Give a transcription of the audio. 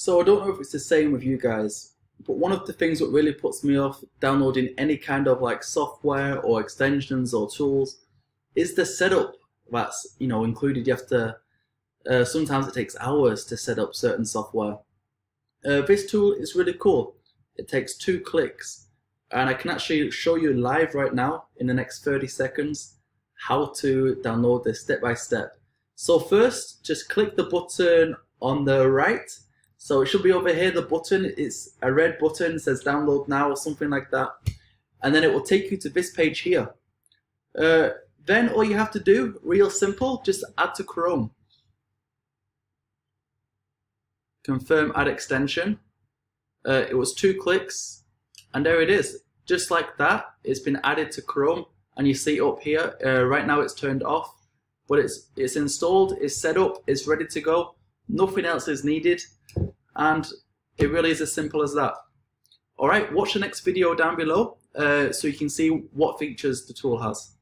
So I don't know if it's the same with you guys, but one of the things that really puts me off downloading any kind of like software or extensions or tools is the setup that's you know included. You have to. Uh, sometimes it takes hours to set up certain software. Uh, this tool is really cool. It takes two clicks, and I can actually show you live right now in the next 30 seconds how to download this step by step. So first, just click the button on the right so it should be over here, the button, it's a red button, says download now or something like that. And then it will take you to this page here. Uh, then all you have to do, real simple, just add to Chrome. Confirm add extension. Uh, it was two clicks and there it is. Just like that, it's been added to Chrome and you see up here, uh, right now it's turned off, but it's, it's installed, it's set up, it's ready to go. Nothing else is needed and it really is as simple as that. Alright, watch the next video down below uh, so you can see what features the tool has.